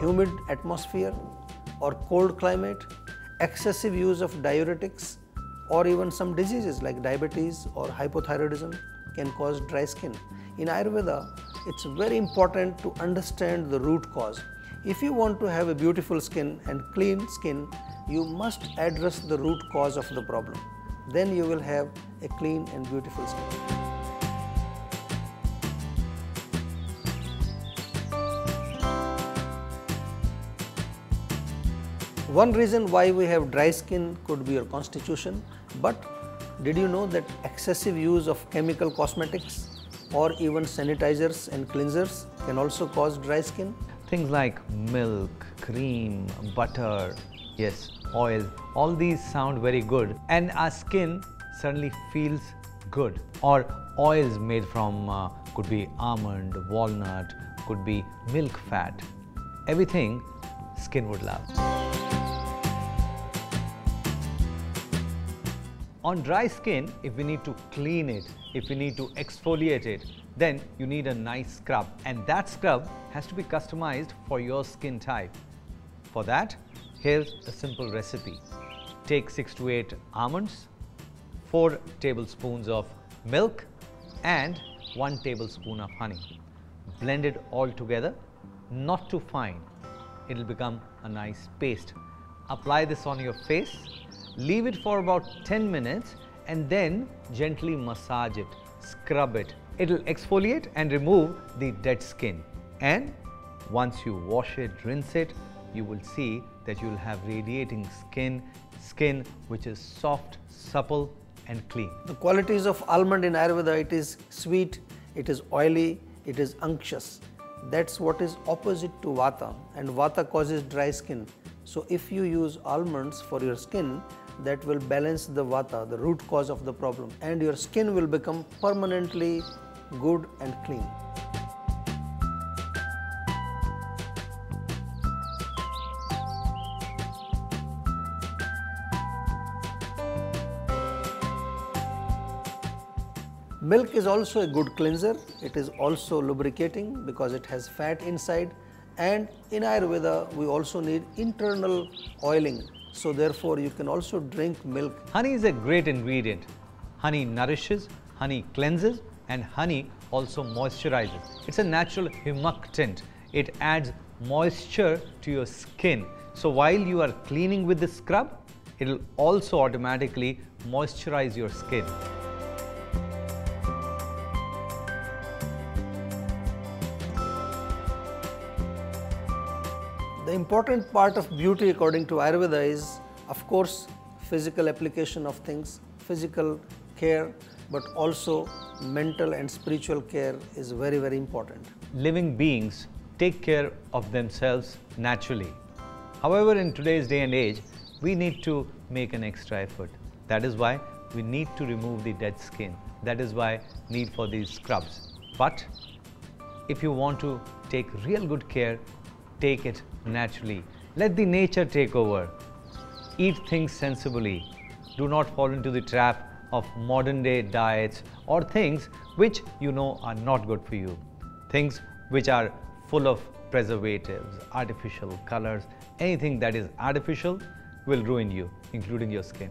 humid atmosphere or cold climate, excessive use of diuretics, or even some diseases like diabetes or hypothyroidism can cause dry skin. In Ayurveda, it's very important to understand the root cause. If you want to have a beautiful skin and clean skin, you must address the root cause of the problem. Then you will have a clean and beautiful skin. One reason why we have dry skin could be your constitution, but did you know that excessive use of chemical cosmetics or even sanitizers and cleansers can also cause dry skin? Things like milk, cream, butter, yes, oil, all these sound very good and our skin suddenly feels good. Or oils made from uh, could be almond, walnut, could be milk fat. Everything skin would love. On dry skin, if we need to clean it, if we need to exfoliate it, then you need a nice scrub and that scrub has to be customized for your skin type. For that, here's a simple recipe. Take 6 to 8 almonds, 4 tablespoons of milk and 1 tablespoon of honey. Blend it all together, not too fine. It will become a nice paste. Apply this on your face Leave it for about 10 minutes and then gently massage it, scrub it. It'll exfoliate and remove the dead skin. And once you wash it, rinse it, you will see that you'll have radiating skin, skin which is soft, supple and clean. The qualities of almond in Ayurveda, it is sweet, it is oily, it is unctuous. That's what is opposite to Vata and Vata causes dry skin. So if you use almonds for your skin, that will balance the vata, the root cause of the problem, and your skin will become permanently good and clean. Milk is also a good cleanser. It is also lubricating because it has fat inside and in Ayurveda we also need internal oiling so therefore, you can also drink milk. Honey is a great ingredient. Honey nourishes, honey cleanses and honey also moisturizes. It's a natural humectant. It adds moisture to your skin. So while you are cleaning with the scrub, it will also automatically moisturize your skin. The important part of beauty according to Ayurveda is of course physical application of things, physical care but also mental and spiritual care is very very important. Living beings take care of themselves naturally. However, in today's day and age, we need to make an extra effort. That is why we need to remove the dead skin. That is why need for these scrubs. But if you want to take real good care, take it naturally. Let the nature take over. Eat things sensibly. Do not fall into the trap of modern day diets or things which you know are not good for you. Things which are full of preservatives, artificial colors, anything that is artificial will ruin you, including your skin.